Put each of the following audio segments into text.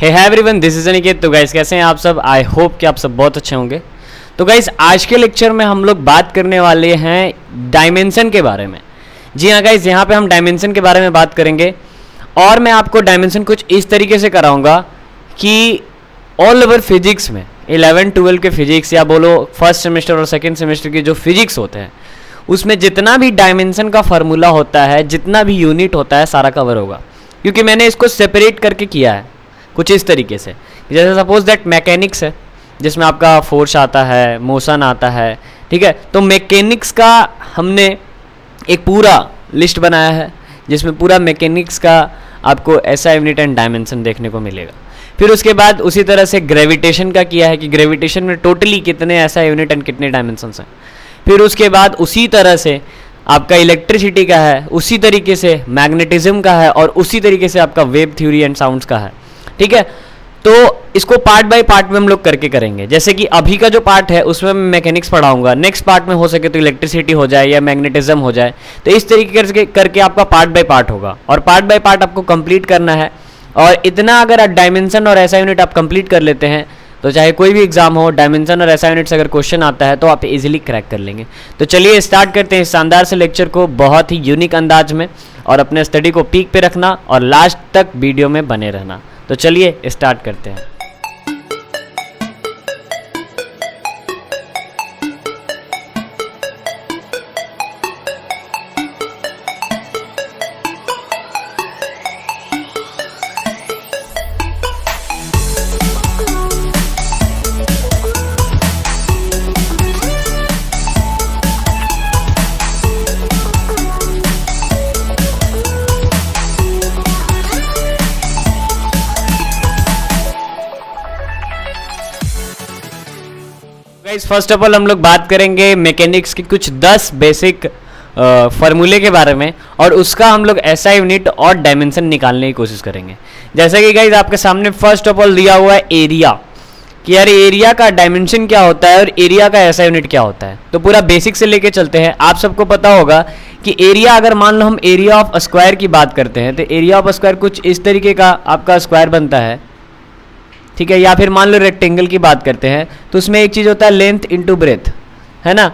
Hey everyone this is Aniket तो guys कैसे हैं आप सब? आई होप कि आप सब बहुत अच्छे होंगे। तो गाइस आज के लेक्चर में हम लोग बात करने वाले हैं डायमेंशन के बारे में। जी हाँ गाइस यहाँ पे हम डायमेंशन के बारे में बात करेंगे। और मैं आपको डायमेंशन कुछ इस तरीके से कराऊँगा कि ऑल ओवर फिजिक्स में इलेवन ट्वेल्व के फिजिक्स या बोलो फ़र्स्ट सेमेस्टर और सेकेंड सेमेस्टर के जो फिजिक्स होते हैं, उसमें जितना भी डायमेंशन का फार्मूला होता है, जितना भी यूनिट होता है, सारा कवर होगा। क्योंकि मैंने इसको सेपरेट करके किया है। कुछ इस तरीके से। जैसे सपोज़ दैट मैकेनिक्स है, जिसमें आपका फोर्स आता है मोशन आता है, ठीक है? तो मैकेनिक्स का हमने एक पूरा लिस्ट बनाया है, जिसमें पूरा मैकेनिक्स का आपको ऐसा यूनिट एंड डायमेंशन देखने को मिलेगा। फिर उसके बाद उसी तरह से ग्रेविटेशन का किया है कि ग्रेविटेशन में टोटली कितने ऐसा यूनिट एंड कितने डायमेंशन हैं। फिर उसके बाद उसी तरह से आपका इलेक्ट्रिसिटी का है, उसी तरीके से मैग्नेटिज्म का है और उसी तरीके से आपका वेब थ्योरी एंड साउंड्स का है। ठीक है? तो इसको पार्ट बाय पार्ट में हम लोग करके करेंगे। जैसे कि अभी का जो पार्ट है, उसमें मैं मैकेनिक्स पढ़ाऊँगा। नेक्स्ट पार्ट में हो सके तो इलेक्ट्रिसिटी हो जाए या मैग्नेटिज्म हो जाए। तो इस तरीके करके करके आपका पार्ट बाय पार्ट होगा। और पार्ट बाय पार्ट आपको कंप्लीट करना है। और इतना अगर आप डायमेंशन और ऐसा यूनिट आप कंप्लीट कर लेते हैं तो चाहे कोई भी एग्ज़ाम हो डायमेंशन और ऐसा यूनिट्स अगर क्वेश्चन आता है तो आप इजीली क्रैक कर लेंगे। तो चलिए स्टार्ट करते हैं शानदार से लेक्चर को बहुत ही यूनिक अंदाज में और अपने स्टडी को पीक पे रखना और लास्ट तक वीडियो में बने रहना। तो चलिए स्टार्ट करते हैं। गाइस फ़र्स्ट ऑफ़ ऑल हम लोग बात करेंगे मैकेनिक्स की कुछ 10 बेसिक फार्मूले के बारे में और उसका हम लोग ऐसा यूनिट और डायमेंशन निकालने की कोशिश करेंगे। जैसे कि गाइज़ आपके सामने फ़र्स्ट ऑफ़ ऑल दिया हुआ है एरिया कि यार एरिया का डायमेंशन क्या होता है और एरिया का ऐसा यूनिट क्या होता है। तो पूरा बेसिक से लेके चलते हैं। आप सबको पता होगा कि एरिया अगर मान लो हम एरिया ऑफ़ स्क्वायर की बात करते हैं तो एरिया ऑफ़ स्क्वायर कुछ इस तरीके का आपका स्क्वायर बनता है। ठीक है, या फिर मान लो रेक्टेंगल की बात करते हैं तो उसमें एक चीज़ होता है लेंथ इंटू ब्रेथ है ना?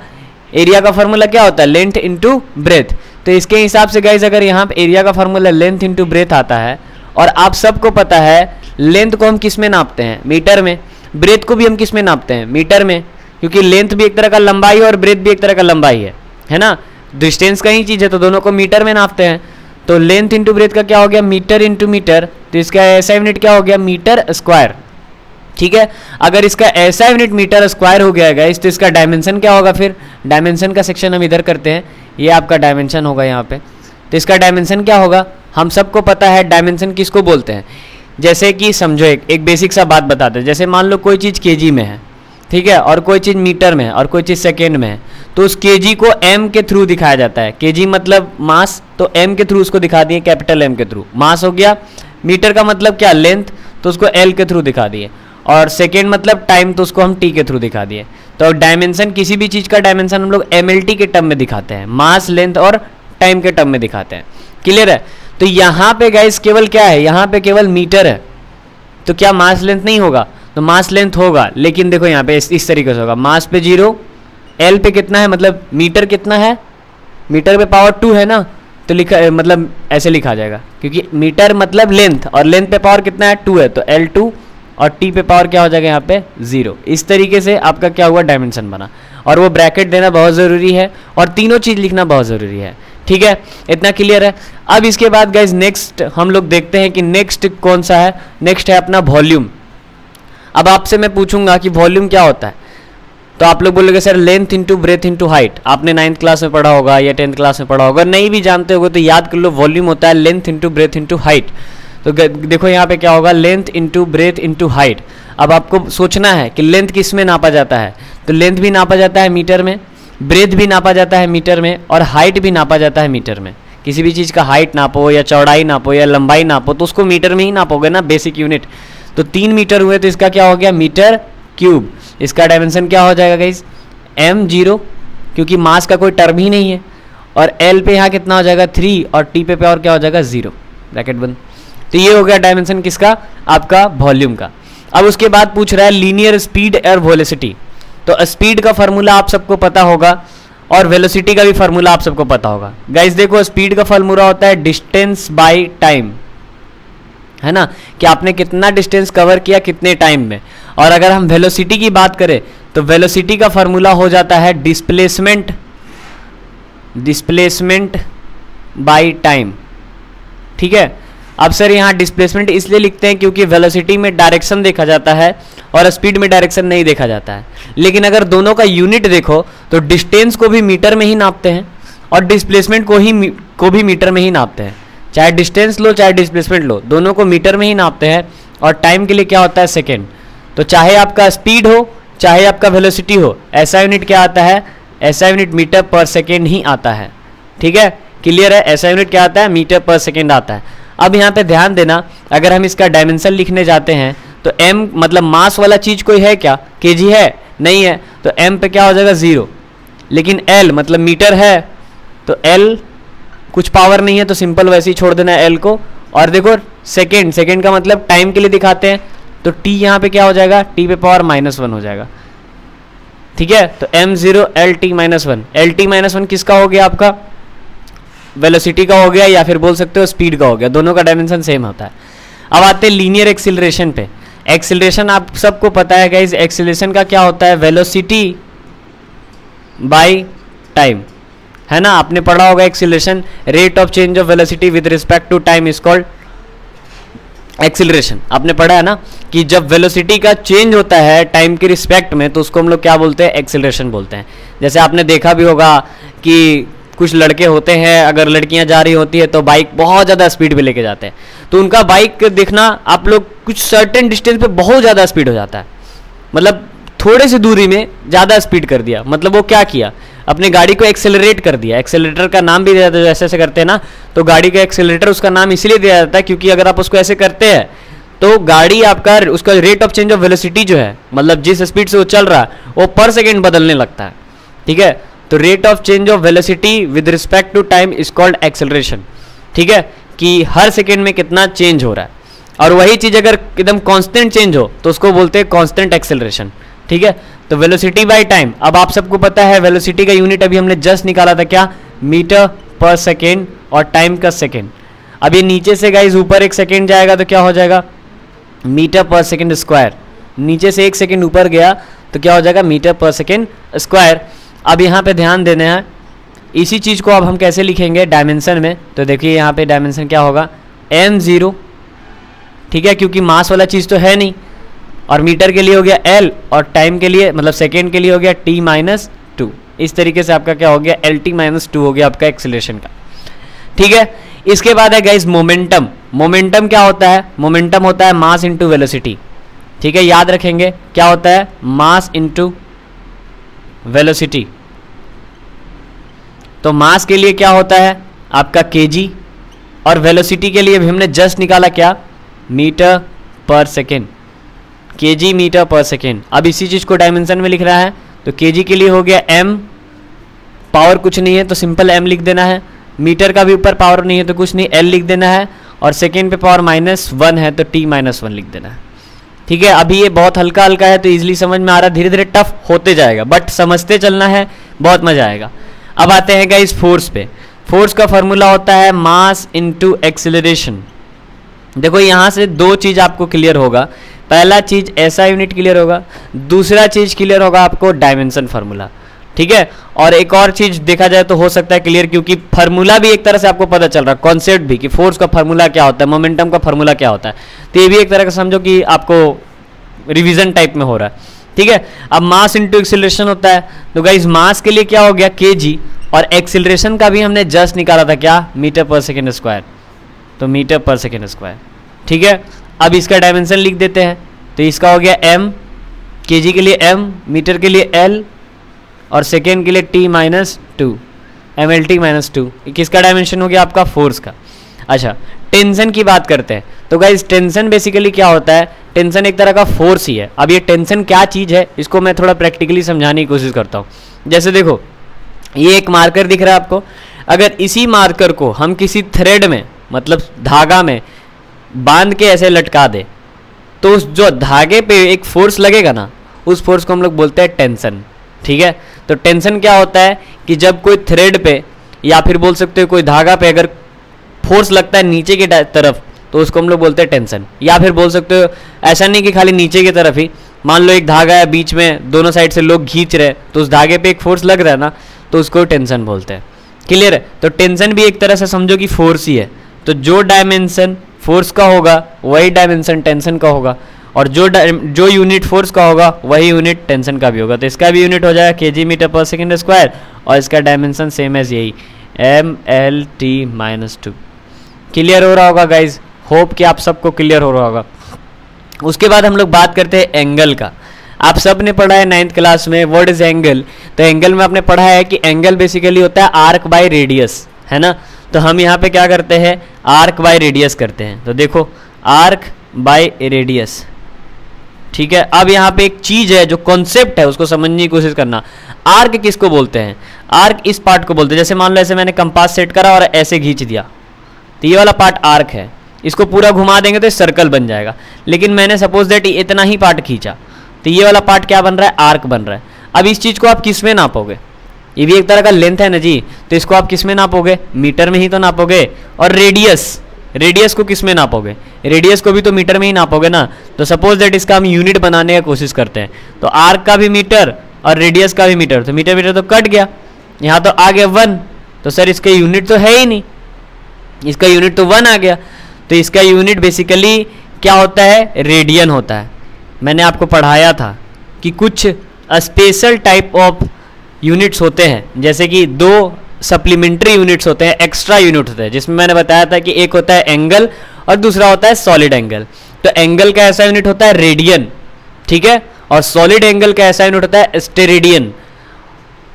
एरिया का फॉर्मूला क्या होता है? लेंथ इंटू ब्रेथ तो इसके हिसाब से गाइज़ अगर यहाँ पे एरिया का फॉर्मूला लेंथ इंटू ब्रेथ आता है, और आप सबको पता है लेंथ को हम किसमें नापते हैं? मीटर में. ब्रेथ को भी हम किसमें नापते हैं? मीटर में. क्योंकि लेंथ भी एक तरह का लंबाई है और ब्रेथ भी एक तरह का लंबाई है है ना? डिस्टेंस का ही चीज़ है तो दोनों को मीटर में नापते हैं. तो लेंथ इंटू ब्रेथ का क्या हो गया? मीटर इंटू मीटर तो इसका ऐसा यूनिट क्या हो गया? मीटर स्क्वायर ठीक है? अगर इसका ऐसा यूनिट मीटर स्क्वायर हो गया है तो इसका डायमेंशन क्या होगा फिर? डायमेंशन का सेक्शन हम इधर करते हैं। ये आपका डायमेंशन होगा यहाँ पे। तो इसका डायमेंशन क्या होगा? हम सबको पता है डायमेंशन किसको बोलते हैं। जैसे कि समझो एक एक बेसिक सा बात बताते हैं। जैसे मान लो कोई चीज़ के में है, ठीक है? और कोई चीज़ मीटर में है, और कोई चीज़ सेकेंड में है तो उस के को एम के थ्रू दिखाया जाता है। के मतलब मास तो एम के थ्रू उसको दिखा दिए कैपिटल एम के थ्रू मास हो गया। मीटर का मतलब क्या? लेंथ तो उसको एल के थ्रू दिखा दिए। और सेकेंड मतलब टाइम तो उसको हम टी के थ्रू दिखा दिए। तो डायमेंशन किसी भी चीज़ का डायमेंशन हम लोग एम के टर्म में दिखाते हैं। मास लेंथ और टाइम के टर्म में दिखाते हैं। क्लियर है? तो यहाँ पे गाइस केवल क्या है? यहाँ पे केवल मीटर है। तो क्या मास लेंथ नहीं होगा? तो मास लेंथ होगा। लेकिन देखो यहाँ पे इस, इस तरीके से होगा। मास पे ज़ीरो एल पे कितना है? मतलब मीटर कितना है? मीटर पे पावर टू है ना? तो लिखा मतलब ऐसे लिखा जाएगा। क्योंकि मीटर मतलब लेंथ और लेंथ पे पावर कितना है? टू है। तो एल टू और टी पे पावर क्या हो जाएगा यहाँ पे? ज़ीरो इस तरीके से आपका क्या हुआ? डायमेंशन बना। और वो ब्रैकेट देना बहुत ज़रूरी है और तीनों चीज़ लिखना बहुत ज़रूरी है। ठीक है? इतना क्लियर है? अब इसके बाद गाइज़ नेक्स्ट हम लोग देखते हैं कि नेक्स्ट कौन सा है? नेक्स्ट है अपना वॉल्यूम अब आपसे मैं पूछूँगा कि वॉल्यूम क्या होता है? तो आप लोग बोलोगे, sir length into breadth into height आपने नाइन्थ क्लास में पढ़ा होगा या टेंथ क्लास में पढ़ा होगा। नहीं भी जानते होगे तो याद कर लो वॉल्यूम होता है length into breadth into height तो देखो यहाँ पे क्या होगा length into breadth into height अब आपको सोचना है कि लेंथ किसमें नापा जाता है। तो लेंथ भी नापा जाता है मीटर में ब्रेथ भी नापा जाता है मीटर में, और हाइट भी नापा जाता है मीटर में। किसी भी चीज़ का हाइट नापो, या चौड़ाई नापो, या लंबाई नापो तो उसको मीटर में ही नापोगे ना बेसिक यूनिट तो तीन मीटर हुए तो इसका क्या हो गया? मीटर क्यूब इसका डायमेंशन क्या हो जाएगा गाइज़ एम ज़ीरो क्योंकि मास का कोई टर्म ही नहीं है। और एल पे यहाँ कितना हो जाएगा? थ्री और टी पे पे और क्या हो जाएगा? ज़ीरो ब्रैकेट बंद तो ये हो गया डायमेंशन किसका? आपका वॉल्यूम का। अब उसके बाद पूछ रहा है लीनियर स्पीड और वेलोसिटी तो स्पीड का फॉर्मूला आप सबको पता होगा और वेलोसिटी का भी फार्मूला आप सबको पता होगा। गाइस देखो स्पीड का फार्मूला होता है डिस्टेंस बाय टाइम है ना? कि आपने कितना डिस्टेंस कवर किया कितने टाइम में। और अगर हम वेलोसिटी की बात करें तो वेलोसिटी का फार्मूला हो जाता है डिस्प्लेसमेंट डिस्प्लेसमेंट बाय टाइम ठीक है? अब सर यहाँ डिस्प्लेसमेंट इसलिए लिखते हैं क्योंकि वेलोसिटी में डायरेक्शन देखा जाता है और स्पीड में डायरेक्शन नहीं देखा जाता है। लेकिन अगर दोनों का यूनिट देखो तो डिस्टेंस को भी मीटर में ही नापते हैं और डिस्प्लेसमेंट को ही को भी मीटर में ही नापते हैं। चाहे डिस्टेंस लो, चाहे डिस्प्लेसमेंट लो, दोनों को मीटर में ही नापते हैं और टाइम के लिए क्या होता है? सेकेंड तो चाहे आपका स्पीड हो, चाहे आपका वेलोसिटी हो, ऐसा यूनिट क्या आता है? ऐसा यूनिट मीटर पर सेकेंड ही आता है। ठीक है? क्लियर है? ऐसा यूनिट क्या आता है? मीटर पर सेकेंड आता है। अब यहाँ पे ध्यान देना, अगर हम इसका डायमेंशन लिखने जाते हैं तो m मतलब मास वाला चीज़ कोई है क्या? के जी है? नहीं है। तो m पे क्या हो जाएगा? ज़ीरो लेकिन l मतलब मीटर है तो l कुछ पावर नहीं है तो सिंपल वैसे ही छोड़ देना l को। और देखो सेकेंड सेकेंड का मतलब टाइम के लिए दिखाते हैं तो t यहाँ पे क्या हो जाएगा? t पे पावर माइनस वन हो जाएगा। ठीक है? तो m zero L T minus one L T minus one किसका हो गया आपका? वेलोसिटी का हो गया या फिर बोल सकते हो स्पीड का हो गया, दोनों का डायमेंशन सेम होता है। अब आते हैं लीनियर एक्सिलरेशन पे। एक्सिलेशन आप सबको पता है गाइज़ एक्सिलेशन का क्या होता है? वेलोसिटी बाय टाइम है ना? आपने पढ़ा होगा acceleration rate of change of velocity with respect to time is called acceleration आपने पढ़ा है ना? कि जब वेलोसिटी का चेंज होता है टाइम के रिस्पेक्ट में तो उसको हम लोग क्या बोलते हैं? एक्सिलरेशन बोलते हैं। जैसे आपने देखा भी होगा कि कुछ लड़के होते हैं, अगर लड़कियाँ जा रही होती है तो बाइक बहुत ज़्यादा स्पीड पे लेके जाते हैं। तो उनका बाइक देखना आप लोग कुछ सर्टेन डिस्टेंस पे बहुत ज़्यादा स्पीड हो जाता है। मतलब थोड़े से दूरी में ज़्यादा स्पीड कर दिया। मतलब वो क्या किया? अपनी गाड़ी को एक्सेलरेट कर दिया। एक्सेलरेटर का नाम भी दिया जाता है ऐसे ऐसे करते हैं ना तो गाड़ी का एक्सेलरेटर उसका नाम इसलिए दिया जाता है क्योंकि अगर आप उसको ऐसे करते हैं तो गाड़ी आपका उसका rate of change of velocity जो है मतलब जिस स्पीड से वो चल रहा है, वो पर सेकेंड बदलने लगता है। ठीक है? तो rate of change of velocity with respect to time is called acceleration ठीक है? कि हर सेकेंड में कितना चेंज हो रहा है। और वही चीज़ अगर एकदम कांस्टेंट चेंज हो तो उसको बोलते हैं कांस्टेंट एक्सेलरेशन ठीक है? तो वेलोसिटी बाय टाइम अब आप सबको पता है वेलोसिटी का यूनिट अभी हमने जस्ट निकाला था क्या? मीटर पर सेकेंड और टाइम का सेकेंड अब ये नीचे से गाइज़ ऊपर एक सेकेंड जाएगा तो क्या हो जाएगा? मीटर पर सेकेंड स्क्वायर नीचे से एक सेकेंड ऊपर गया तो क्या हो जाएगा? मीटर पर सेकेंड स्क्वायर अब यहाँ पे ध्यान देना है, इसी चीज़ को अब हम कैसे लिखेंगे डायमेंशन में? तो देखिए यहाँ पे डायमेंशन क्या होगा? एम ज़ीरो ठीक है? क्योंकि मास वाला चीज़ तो है नहीं। और मीटर के लिए हो गया एल और टाइम के लिए मतलब सेकेंड के लिए हो गया टी माइनस टू इस तरीके से आपका क्या हो गया? एल टी माइनस टू हो गया आपका एक्सिलेशन का। ठीक है? इसके बाद है गाइज़ मोमेंटम मोमेंटम क्या होता है? मोमेंटम होता है मास इंटू वेलोसिटी ठीक है? याद रखेंगे, क्या होता है? मास इंटू वेलोसिटी तो मास के लिए क्या होता है? आपका केजी। और वेलोसिटी के लिए भी हमने जस्ट निकाला क्या? Metre per second. KG metre per second. अब इसी चीज़ को डायमेंशन में लिख रहा है। तो केजी के लिए हो गया एम। पावर कुछ नहीं है तो सिंपल एम लिख देना है। मीटर का भी ऊपर पावर नहीं है तो कुछ नहीं। एल लिख देना है। और सेकेंड पे पावर माइनस वन है तो टी माइनस वन लिख देना है। ठीक है, अभी ये बहुत हल्का हल्का है तो इजीली समझ में आ रहा है। धीरे धीरे टफ होते जाएगा, बट समझते चलना है, बहुत मज़ा आएगा। अब आते हैं इस फोर्स पे। फोर्स का फॉर्मूला होता है मास इनटू एक्सिलरेशन देखो यहाँ से दो चीज़ आपको क्लियर होगा। पहला चीज़ ऐसा यूनिट क्लियर होगा, दूसरा चीज़ क्लियर होगा आपको डायमेंशन फार्मूला ठीक है? और एक और चीज़ देखा जाए तो हो सकता है क्लियर क्योंकि फार्मूला भी एक तरह से आपको पता चल रहा है कॉन्सेप्ट भी कि फोर्स का फार्मूला क्या होता है मोमेंटम का फार्मूला क्या होता है। तो ये भी एक तरह का समझो कि आपको रिविजन टाइप में हो रहा है। ठीक है? अब मास इंटू एक्सिलेशन होता है। तो गाइज़ मास के लिए क्या हो गया? के और एक्सिलेशन का भी हमने जस्ट निकाला था क्या? मीटर पर सेकेंड स्क्वायर तो मीटर पर सेकेंड स्क्वायर ठीक है? अब इसका डायमेंशन लिख देते हैं। तो इसका हो गया एम के के लिए एम मीटर के लिए एल और सेकेंड के लिए T minus two M L T minus two किसका डायमेंशन हो गया? आपका फोर्स का। अच्छा टेंशन की बात करते हैं। तो गाइज़ टेंशन बेसिकली क्या होता है? टेंशन एक तरह का फोर्स ही है। अब ये टेंशन क्या चीज़ है, इसको मैं थोड़ा प्रैक्टिकली समझाने की कोशिश करता हूँ। जैसे देखो, ये एक मार्कर दिख रहा है आपको। अगर इसी मार्कर को हम किसी थ्रेड में मतलब धागा में, बाँध के ऐसे लटका दे तो उस जो धागे पे एक फोर्स लगेगा ना, उस फोर्स को हम लोग बोलते हैं टेंशन ठीक है? तो टेंशन क्या होता है कि जब कोई थ्रेड पे, या फिर बोल सकते हो कोई धागा पे अगर फोर्स लगता है नीचे की तरफ़ तो उसको हम लोग बोलते हैं टेंशन या फिर बोल सकते हो, ऐसा नहीं कि खाली नीचे की तरफ़ ही, मान लो एक धागा है बीच में, दोनों साइड से लोग खींच रहे तो उस धागे पे एक फोर्स लग रहा है ना तो उसको टेंशन बोलते हैं. क्लियर है? तो टेंशन भी एक तरह से समझो कि फोर्स ही है. तो जो डायमेंशन फोर्स का होगा, वही डायमेंशन टेंशन का होगा, और जो जो यूनिट फोर्स का होगा, वही यूनिट टेंशन का भी होगा. तो इसका भी यूनिट हो जाएगा K G metre per second square और इसका डायमेंशन सेम एज यही M L T minus two clear हो रहा होगा गाइज़ होप कि आप सबको क्लियर हो रहा होगा. उसके बाद हम लोग बात करते हैं एंगल का. आप सबने पढ़ा है नाइन्थ क्लास में वर्ड इज़ एंगल तो एंगल में आपने पढ़ा है कि एंगल बेसिकली होता है आर्क बाय रेडियस है ना? तो हम यहाँ पे क्या करते हैं? आर्क बाय रेडियस करते हैं. तो देखो आर्क बाय रेडियस ठीक है? अब यहाँ पे एक चीज़ है जो कॉन्सेप्ट है, उसको समझने की कोशिश करना. आर्क किसको बोलते हैं? आर्क इस पार्ट को बोलते हैं. जैसे मान लो ऐसे मैंने कंपास सेट करा और ऐसे खींच दिया. तो ये वाला पार्ट आर्क है। इसको पूरा घुमा देंगे तो सर्कल बन जाएगा। लेकिन मैंने सपोज़ दैट इतना ही पार्ट खींचा। तो ये वाला पार्ट क्या बन रहा है? आर्क बन रहा है। अब इस चीज़ को आप किसमें नापोगे? ये भी एक तरह का लेंथ है ना जी? तो इसको आप किसमें नापोगे? मीटर में ही तो नापोगे। और रेडियस रेडियस को किसमें नापोगे? रेडियस को भी तो मीटर में ही नापोगे ना? तो सपोज़ दैट इसका हम यूनिट बनाने की कोशिश करते हैं। तो आर्क का भी मीटर और रेडियस का भी मीटर तो मीटर मीटर तो कट गया। यहाँ तो आ गया वन तो सर इसके यूनिट तो है ही नहीं। इसका यूनिट तो वन आ गया। तो इसका यूनिट बेसिकली क्या होता है? रेडियन होता है। मैंने आपको पढ़ाया था कि कुछ स्पेशल टाइप ऑफ़ यूनिट्स होते हैं। जैसे कि दो सप्लीमेंट्री यूनिट्स होते हैं एक्स्ट्रा यूनिट होते हैं, जिसमें मैंने बताया था कि एक होता है एंगल और दूसरा होता है सॉलिड एंगल तो एंगल का ऐसा यूनिट होता है रेडियन ठीक है? और सॉलिड एंगल का ऐसा यूनिट होता है स्टेरेडियन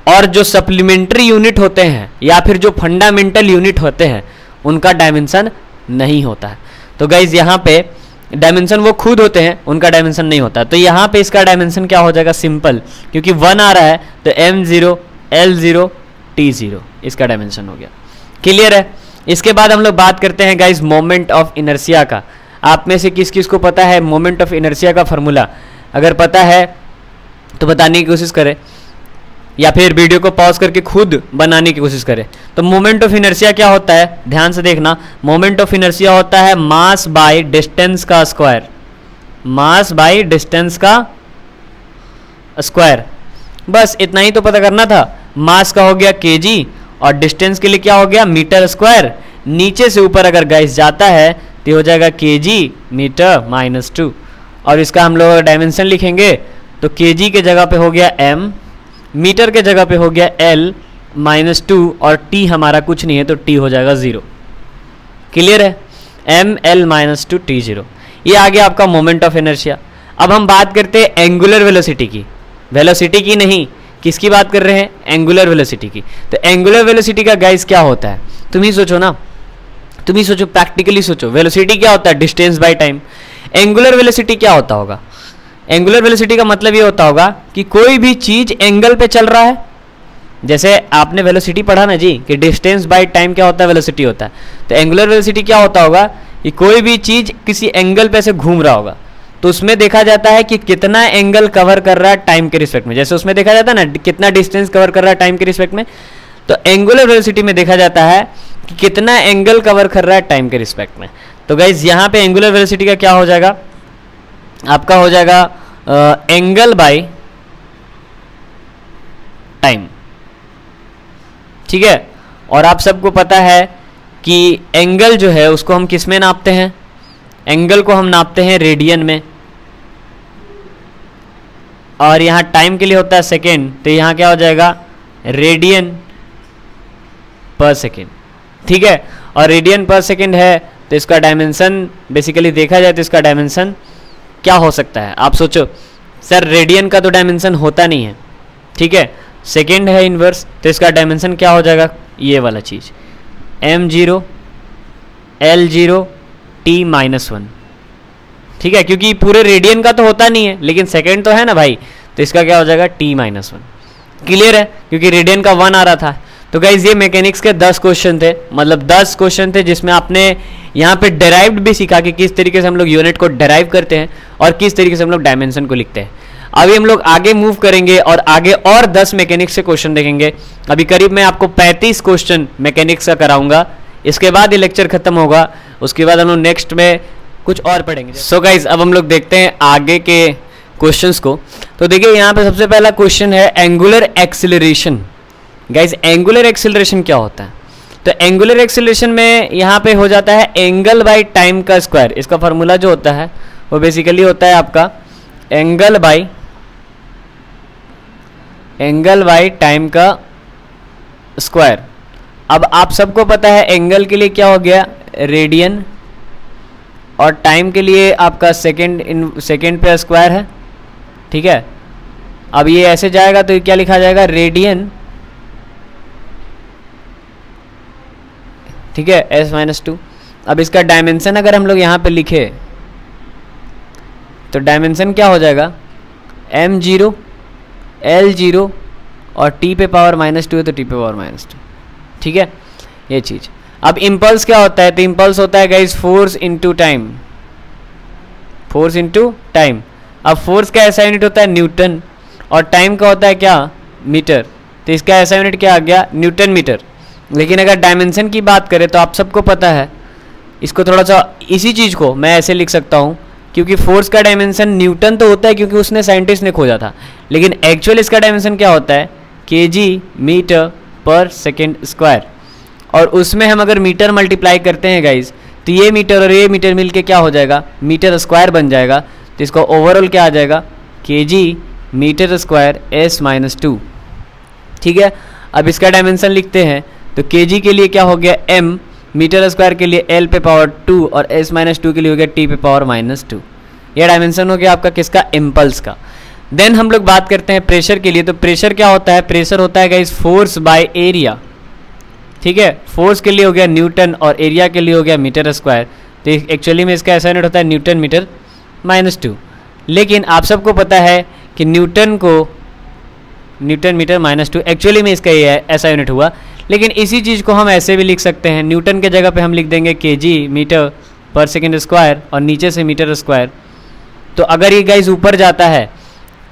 और जो सप्लीमेंट्री यूनिट होते हैं, या फिर जो फंडामेंटल यूनिट होते हैं उनका डायमेंशन नहीं होता है। तो गाइज़ यहाँ पे डायमेंशन वो खुद होते हैं, उनका डायमेंशन नहीं होता। तो यहाँ पे इसका डायमेंशन क्या हो जाएगा? सिंपल क्योंकि वन आ रहा है तो M zero L zero T zero इसका डायमेंशन हो गया। क्लियर है? इसके बाद हम लोग बात करते हैं गाइज़ मोमेंट ऑफ़ इनर्सिया का। आप में से किस किस को पता है? मोमेंट ऑफ़ इनर्सिया का फॉर्मूला अगर पता है तो बताने की कोशिश करें। या फिर वीडियो को पॉज करके खुद बनाने की कोशिश करें। तो मोमेंट ऑफ़ इनर्सिया क्या होता है? ध्यान से देखना। मोमेंट ऑफ़ इनर्सिया होता है मास बाय डिस्टेंस का स्क्वायर मास बाय डिस्टेंस का स्क्वायर बस इतना ही तो पता करना था। मास का हो गया केजी और डिस्टेंस के लिए क्या हो गया? मीटर स्क्वायर नीचे से ऊपर अगर गैस जाता है तो हो जाएगा केजी मीटर माइनस टू और इसका हम लोग डायमेंशन लिखेंगे तो केजी के जगह पे हो गया एम मीटर के जगह पे हो गया एल माइनस टू और टी हमारा कुछ नहीं है तो टी हो जाएगा ज़ीरो। क्लियर है? M L minus two T zero. ये आ गया आपका मोमेंट ऑफ़ इनर्शिया अब हम बात करते हैं एंगुलर वेलोसिटी की। वेलोसिटी की नहीं, किसकी बात कर रहे हैं? एंगुलर वेलोसिटी की। तो एंगुलर वेलोसिटी का गाइस क्या होता है? तुम ही सोचो ना। तुम ही सोचो प्रैक्टिकली सोचो। वेलोसिटी क्या होता है? Distance by time angular velocity क्या होता होगा? एंगुलर वेलोसिटी का मतलब ये होता होगा कि कोई भी चीज़ एंगल पे चल रहा है। जैसे आपने वेलोसिटी पढ़ा ना जी, कि डिस्टेंस बाय टाइम क्या होता है, वेलोसिटी होता है। तो एंगुलर वेलोसिटी क्या होता होगा कि कोई भी चीज़ किसी एंगल पे से घूम रहा होगा। तो उसमें देखा जाता है कि कितना एंगल कवर कर रहा है टाइम के रिस्पेक्ट में। जैसे उसमें देखा जाता है ना, कितना डिस्टेंस कवर कर रहा है टाइम के रिस्पेक्ट में तो एंगुलर वेलोसिटी में देखा जाता है कि कितना एंगल कवर कर रहा है टाइम के रिस्पेक्ट में। तो गाइज़ यहाँ पे एंगुलर वेलोसिटी का क्या हो जाएगा? आपका हो जाएगा एंगल बाय टाइम ठीक है? और आप सबको पता है कि एंगल जो है, उसको हम किसमें नापते हैं? एंगल को हम नापते हैं रेडियन में। और यहाँ टाइम के लिए होता है सेकेंड तो यहाँ क्या हो जाएगा? रेडियन पर सेकेंड ठीक है? और रेडियन पर सेकेंड है तो इसका डायमेंशन बेसिकली देखा जाए तो इसका डायमेंशन क्या हो सकता है? आप सोचो, सर रेडियन का तो डायमेंशन होता नहीं है, ठीक है? सेकेंड है इन्वर्स तो इसका डायमेंशन क्या हो जाएगा? ये वाला चीज़। M zero L zero T minus one ठीक है? क्योंकि पूरे रेडियन का तो होता नहीं है, लेकिन सेकेंड तो है ना भाई तो इसका क्या हो जाएगा? टी माइनस वन क्लियर है? क्योंकि रेडियन का वन आ रहा था। तो गाइज़ ये मैकेनिक्स के 10 क्वेश्चन थे। मतलब 10 क्वेश्चन थे जिसमें आपने यहाँ पे डेराइव्ड भी सीखा कि किस तरीके से हम लोग यूनिट को डेराइव करते हैं और किस तरीके से हम लोग डायमेंशन को लिखते हैं। अभी हम लोग आगे मूव करेंगे और आगे और 10 मैकेनिक्स से क्वेश्चन देखेंगे। अभी करीब मैं आपको 35 क्वेश्चन मैकेनिक्स का कराऊँगा। इसके बाद ये लेक्चर खत्म होगा। उसके बाद हम लोग नेक्स्ट में कुछ और पढ़ेंगे। सो गाइज़ अब हम लोग देखते हैं आगे के क्वेश्चंस को। तो देखिए, यहाँ पे सबसे पहला क्वेश्चन है angular acceleration guys angular acceleration क्या होता है? तो एंगुलर एक्सिलेशन में यहाँ पे हो जाता है एंगल बाई टाइम का स्क्वायर इसका फार्मूला जो होता है, वो बेसिकली होता है आपका angle by angle by time का स्क्वायर अब आप सबको पता है एंगल के लिए क्या हो गया? रेडियन और टाइम के लिए आपका सेकेंड इन सेकेंड पे स्क्वायर है। ठीक है? अब ये ऐसे जाएगा तो क्या लिखा जाएगा? रेडियन ठीक है एस माइनस टू अब इसका डायमेंशन अगर हम लोग यहाँ पे लिखे तो डायमेंशन क्या हो जाएगा? एम ज़ीरो एल ज़ीरो और टी पे पावर माइनस टू है तो टी पे पावर माइनस टू ठीक है? ये चीज़. अब इम्पल्स क्या होता है? तो इम्पल्स होता है guys force into time force into time अब फोर्स का ऐसा यूनिट होता है न्यूटन और टाइम का होता है क्या? मीटर तो इसका ऐसा यूनिट क्या आ गया? न्यूटन मीटर लेकिन अगर डायमेंशन की बात करें तो आप सबको पता है, इसको थोड़ा सा इसी चीज़ को मैं ऐसे लिख सकता हूँ, क्योंकि फोर्स का डायमेंशन न्यूटन तो होता है क्योंकि उसने साइंटिस्ट ने खोजा था। लेकिन एक्चुअल इसका डायमेंशन क्या होता है? K G metre per second square और उसमें हम अगर मीटर मल्टीप्लाई करते हैं गाइज़ तो ये मीटर और ये मीटर मिलके क्या हो जाएगा? मीटर स्क्वायर बन जाएगा। तो इसका ओवरऑल क्या आ जाएगा? K G metre square S minus two ठीक है? अब इसका डायमेंशन लिखते हैं। तो के के लिए क्या हो गया एम मीटर स्क्वायर के लिए एल पे पावर टू और एस माइनस टू के लिए हो गया टी पे पावर माइनस टू यह डायमेंशन हो गया आपका किसका? इम्पल्स का. देन हम लोग बात करते हैं प्रेशर के लिए. तो प्रेशर क्या होता है? प्रेशर होता है गाइस फोर्स बाय एरिया ठीक है? फोर्स के लिए हो गया न्यूटन और एरिया के लिए हो गया मीटर स्क्वायर. तो एक्चुअली में इसका ऐसा यूनिट होता है न्यूटन मीटर माइनस टू लेकिन आप सबको पता है कि न्यूटन को newton metre minus two actually में इसका ये ऐसा यूनिट हुआ. लेकिन इसी चीज़ को हम ऐसे भी लिख सकते हैं। न्यूटन के जगह पे हम लिख देंगे K G metre per second square और नीचे से मीटर स्क्वायर। तो अगर ये गाइज़ ऊपर जाता है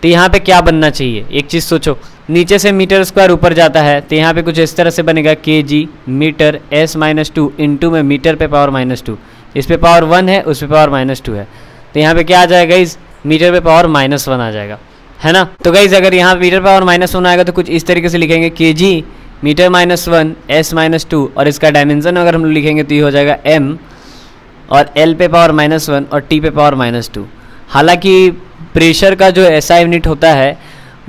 तो यहाँ पे क्या बनना चाहिए? एक चीज़ सोचो। नीचे से मीटर स्क्वायर ऊपर जाता है तो यहाँ पे कुछ इस तरह से बनेगा K G metre S minus two into में मीटर पे पावर माइनस टू इस पे पावर वन है, उस पे पावर माइनस टू है। तो यहाँ पे क्या आ जाएगा इस मीटर पे पावर माइनस वन आ जाएगा। है ना? तो गाइज़ अगर यहाँ मीटर पावर माइनस वन आएगा तो कुछ इस तरीके से लिखेंगे K G metre minus one, S minus two और इसका डायमेंशन अगर हम लिखेंगे तो ये हो जाएगा एम और एल पे पावर माइनस वन और टी पे पावर माइनस टू। हालाँकि प्रेशर का जो ऐसा यूनिट होता है,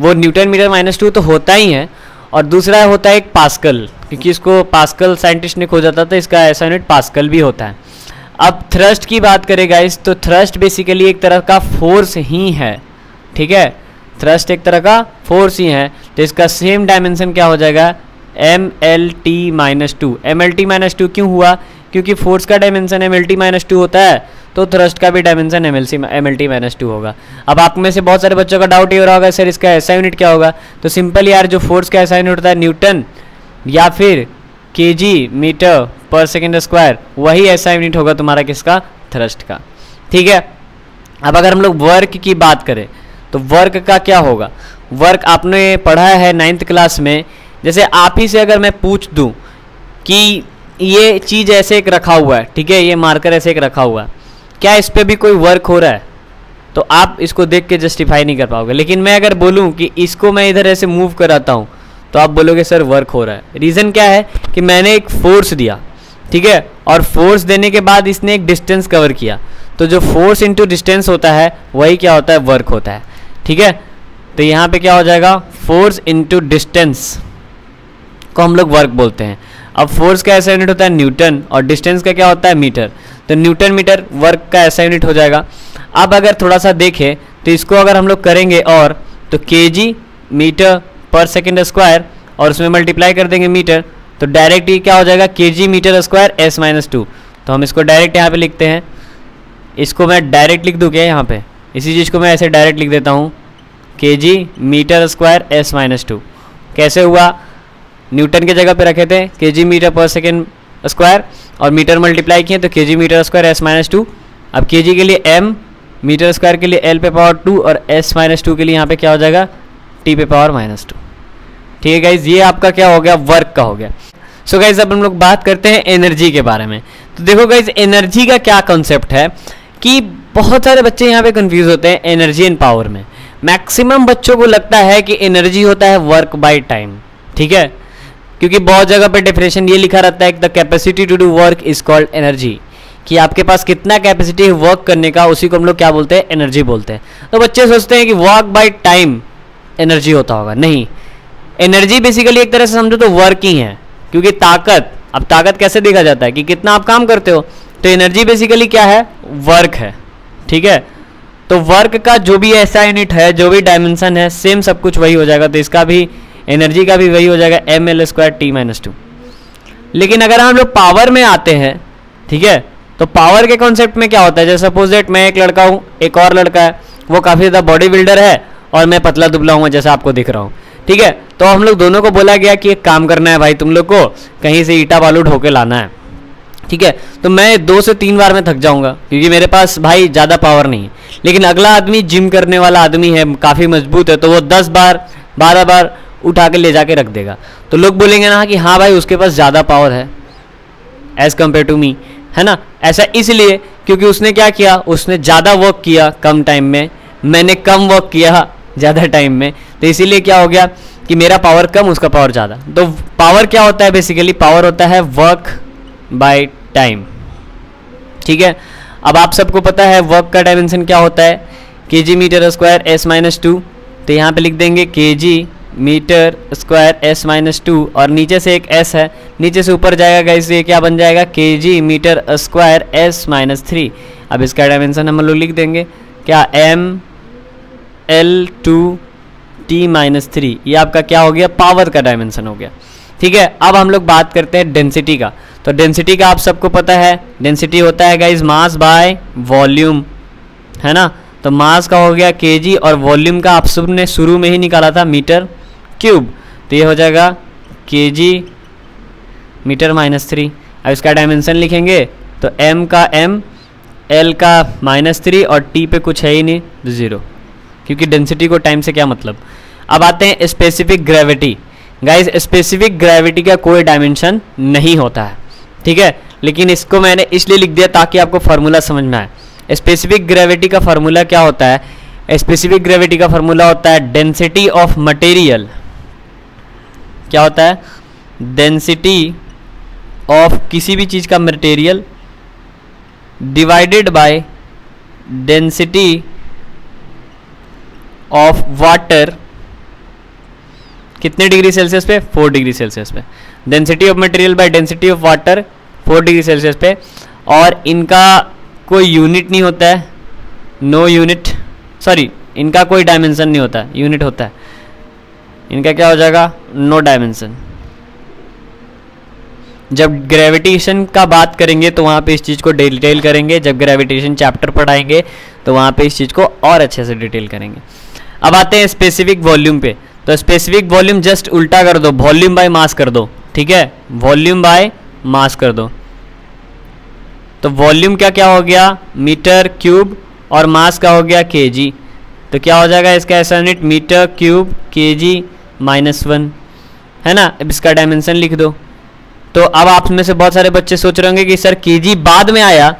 वो न्यूटन मीटर माइनस टू तो होता ही है और दूसरा होता है एक पास्कल, क्योंकि इसको पास्कल साइंटिस्ट ने खोजा था तो इसका ऐसा यूनिट पास्कल भी होता है। अब थ्रस्ट की बात करेगा इस तो थ्रस्ट बेसिकली एक तरह का फोर्स ही है, ठीक है? थ्रस्ट एक तरह का फोर्स ही है तो इसका सेम डायमेंशन क्या हो जाएगा? M L T minus two M L T minus two क्यों हुआ? क्योंकि फोर्स का dimension M L T minus two होता है तो थ्रस्ट का भी dimension M L C M L T minus two होगा। अब आप में से बहुत सारे बच्चों का डाउट ये हो रहा होगा सर इसका ऐसा यूनिट क्या होगा? तो सिंपल यार, जो फोर्स का ऐसा यूनिट होता है न्यूटन या फिर K G metre per second square वही ऐसा यूनिट होगा तुम्हारा किसका? थ्रस्ट का। ठीक है? अब अगर हम लोग वर्क की बात करें तो वर्क का क्या होगा? वर्क आपने पढ़ा है नाइन्थ क्लास में जैसे आप ही से अगर मैं पूछ दूँ कि ये चीज़ ऐसे एक रखा हुआ है, ठीक है, ये मार्कर ऐसे एक रखा हुआ है, क्या इस पर भी कोई वर्क हो रहा है? तो आप इसको देख के जस्टिफाई नहीं कर पाओगे। लेकिन मैं अगर बोलूँ कि इसको मैं इधर ऐसे मूव कराता हूँ तो आप बोलोगे, सर वर्क हो रहा है। रीज़न क्या है कि मैंने एक फोर्स दिया, ठीक है, और फोर्स देने के बाद इसने एक डिस्टेंस कवर किया। तो जो फोर्स इंटू डिस्टेंस होता है, वही क्या होता है? वर्क होता है, ठीक है? तो यहाँ पे क्या हो जाएगा? फोर्स इंटू डिस्टेंस को हम लोग वर्क बोलते हैं। अब फोर्स का ऐसा यूनिट होता है न्यूटन और डिस्टेंस का क्या होता है मीटर। तो न्यूटन मीटर वर्क का ऐसा यूनिट हो जाएगा। अब अगर थोड़ा सा देखें तो इसको अगर हम लोग करेंगे और तो के मीटर पर सेकेंड स्क्वायर और उसमें मल्टीप्लाई कर देंगे मीटर तो डायरेक्ट ये क्या हो जाएगा? K metre square S minus two तो हम इसको डायरेक्ट यहाँ पे लिखते हैं। इसको मैं डायरेक्ट लिख दूँ क्या यहाँ पे? इसी चीज़ को मैं ऐसे डायरेक्ट लिख देता हूँ। K metre square S minus two कैसे हुआ? न्यूटन के जगह पे रखे थे K G metre per second square, और मीटर मल्टीप्लाई किए तो K G metre square S minus two. अब के जी के लिए एम, मीटर स्क्वायर के लिए एल पे पावर टू, और एस माइनस टू के लिए यहाँ पे क्या हो जाएगा? टी पे पावर माइनस टू। ठीक है गाइज़ ये आपका क्या हो गया? वर्क का हो गया। सो so गाइज़ अब हम लोग बात करते हैं एनर्जी के बारे में। तो देखो गाइज़ एनर्जी का क्या कॉन्सेप्ट है कि बहुत सारे बच्चे यहाँ पे कंफ्यूज होते हैं एनर्जी एंड पावर में। मैक्सिमम बच्चों को लगता है कि एनर्जी होता है वर्क बाय टाइम। ठीक है? क्योंकि बहुत जगह पे डेफिनेशन ये लिखा रहता है the capacity to do work is called energy कि आपके पास कितना कैपेसिटी है वर्क करने का, उसी को हम लोग क्या बोलते हैं? एनर्जी बोलते हैं। तो बच्चे सोचते हैं कि वर्क बाय टाइम एनर्जी होता होगा। नहीं। एनर्जी बेसिकली एक तरह से समझो तो वर्क ही है। क्योंकि ताकत, अब ताकत कैसे देखा जाता है कि कितना आप काम करते हो? तो एनर्जी बेसिकली क्या है? वर्क है। ठीक है? तो वर्क का जो भी ऐसा यूनिट है, जो भी डायमेंशन है सेम सब कुछ वही हो जाएगा। तो इसका भी एनर्जी का भी वही हो जाएगा M L square T minus two लेकिन अगर हम लोग पावर में आते हैं, ठीक है तो पावर के कॉन्सेप्ट में क्या होता है? जैसे सपोज़ दैट मैं एक लड़का हूँ, एक और लड़का है, वो काफ़ी ज़्यादा बॉडी बिल्डर है और मैं पतला दुबला हूँ, जैसा आपको दिख रहा हूँ, ठीक है? तो हम लोग दोनों को बोला गया कि एक काम करना है भाई, तुम लोग को कहीं से ईटा बालू ढोके लाना है, ठीक है? तो मैं दो से तीन बार में थक जाऊँगा, क्योंकि मेरे पास भाई ज़्यादा पावर नहीं है। लेकिन अगला आदमी जिम करने वाला आदमी है, काफ़ी मज़बूत है तो वो दस बार, बारह बार उठा के ले जाके रख देगा। तो लोग बोलेंगे ना कि हाँ भाई, उसके पास ज़्यादा पावर है एज़ कंपेयर टू मी है ना? ऐसा इसलिए क्योंकि उसने क्या किया? उसने ज़्यादा वर्क किया कम टाइम में। मैंने कम वर्क किया ज़्यादा टाइम में। तो इसीलिए क्या हो गया कि मेरा पावर कम, उसका पावर ज़्यादा। तो पावर क्या होता है बेसिकली पावर होता है वर्क बाय टाइम ठीक है? अब आप सबको पता है वर्क का डायमेंशन क्या होता है? K G metre square S minus two तो यहाँ पे लिख देंगे K G metre square S minus two और नीचे से एक एस है। नीचे से ऊपर जाएगा गाइस ये क्या बन जाएगा? K G metre square S minus three. अब इसका डायमेंशन हम लोग लिख देंगे। क्या M L two T minus three? ये आपका क्या हो गया? पावर का डायमेंशन हो गया। ठीक है, अब हम लोग बात करते हैं डेंसिटी का। तो डेंसिटी का आप सबको पता है। डेंसिटी होता है गाइज़ मास बाय वॉल्यूम है ना? तो मास का हो गया केजी और वॉल्यूम का आप सबने शुरू में ही निकाला था मीटर क्यूब। तो ये हो जाएगा K G metre minus three अब इसका डायमेंशन लिखेंगे तो m का m, l का माइनस थ्री और t पे कुछ है ही नहीं तो ज़ीरो क्योंकि डेंसिटी को टाइम से क्या मतलब? अब आते हैं specific gravity guys specific gravity का कोई डायमेंशन नहीं होता है। ठीक है? लेकिन इसको मैंने इसलिए लिख दिया ताकि आपको फार्मूला समझ में आए। स्पेसिफिक ग्रेविटी का फार्मूला क्या होता है? स्पेसिफिक ग्रेविटी का फार्मूला होता है डेंसिटी ऑफ़ मटेरियल क्या होता है? डेंसिटी ऑफ़ किसी भी चीज़ का material divided by density of water कितने डिग्री सेल्सियस पे? फोर डिग्री सेल्सियस पे. Density of material by density of water four degree Celsius पे. और इनका कोई यूनिट नहीं होता है। नो यूनिट सॉरी इनका कोई डायमेंशन नहीं होता यूनिट होता है। इनका क्या हो जाएगा? नो डायमेंशन जब ग्रेविटेशन का बात करेंगे तो वहाँ पे इस चीज़ को डिटेल करेंगे। जब ग्रेविटेशन चैप्टर पढ़ाएँगे तो वहाँ पे इस चीज़ को और अच्छे से डिटेल करेंगे। अब आते हैं स्पेसिफिक वॉल्यूम पे। तो स्पेसिफिक वॉल्यूम जस्ट उल्टा कर दो। वॉल्यूम बाय मास कर दो। ठीक है? वॉल्यूम बाय मास कर दो। तो वॉल्यूम क्या क्या हो गया? मीटर, क्यूब और मास का हो गया? केजी। तो क्या हो जाएगा इसका ऐसा यूनिट मीटर, क्यूब के जी माइनस वन। है ना? अब इसका डायमेंशन लिख दो। तो अब आप में से बहुत सारे बच्चे सोच रहे होंगे कि सर केजी बाद में आया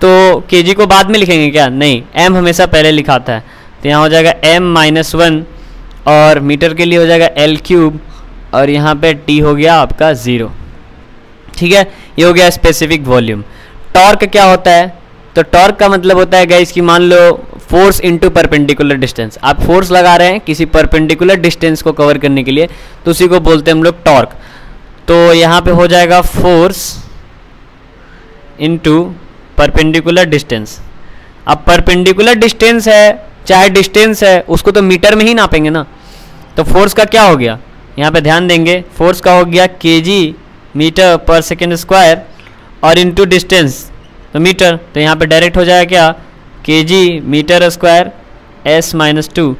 तो केजी को बाद में लिखेंगे क्या? नहीं एम हमेशा पहले लिखाता है। तो यहाँ हो जाएगा एम माइनस वन और मीटर के लिए हो जाएगा एल क्यूब और यहाँ पे टी हो गया आपका ज़ीरो ठीक है? ये हो गया स्पेसिफिक वॉल्यूम टॉर्क क्या होता है? तो टॉर्क का मतलब होता है गाइस कि मान लो फोर्स इनटू परपेंडिकुलर डिस्टेंस आप फोर्स लगा रहे हैं किसी परपेंडिकुलर डिस्टेंस को कवर करने के लिए तो उसी को बोलते हैं हम लोग टॉर्क तो यहाँ पे हो जाएगा फोर्स इनटू परपेंडिकुलर डिस्टेंस अब परपेंडिकुलर डिस्टेंस है, चाहे डिस्टेंस है, उसको तो मीटर में ही नापेंगे ना। तो फोर्स का क्या हो गया? यहाँ पे ध्यान देंगे फोर्स का हो गया K G metre per second square और इनटू डिस्टेंस तो मीटर तो यहाँ पे डायरेक्ट हो जाएगा क्या? K G metre square S minus two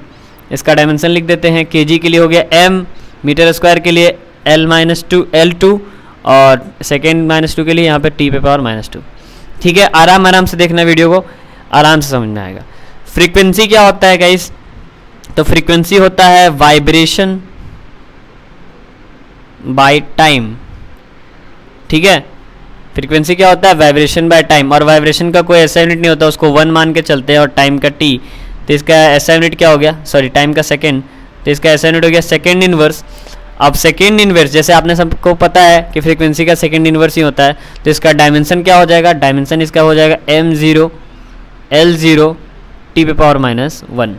इसका डायमेंशन लिख देते हैं के जी के लिए हो गया एम मीटर स्क्वायर के लिए L minus two L two और सेकेंड माइनस टू के लिए यहाँ पे टी पे पावर माइनस टू ठीक है, आराम आराम से देखना वीडियो को, आराम से समझ में आएगा। फ्रीक्वेंसी क्या होता है गाइस तो फ्रीक्वेंसी होता है वाइब्रेशन बाय टाइम ठीक है? फ्रीक्वेंसी क्या होता है? वाइब्रेशन बाय टाइम और वाइब्रेशन का कोई ऐसा यूनिट नहीं होता, उसको वन मान के चलते हैं और टाइम का टी तो इसका ऐसा यूनिट क्या हो गया? सॉरी टाइम का सेकेंड तो इसका ऐसा यूनिट हो गया सेकेंड इनवर्स अब सेकेंड इनवर्स जैसे आपने सबको पता है कि फ्रीक्वेंसी का सेकेंड इनवर्स ही होता है तो इसका डायमेंशन क्या हो जाएगा? डायमेंशन इसका हो जाएगा M zero L zero T पे पावर माइनस वन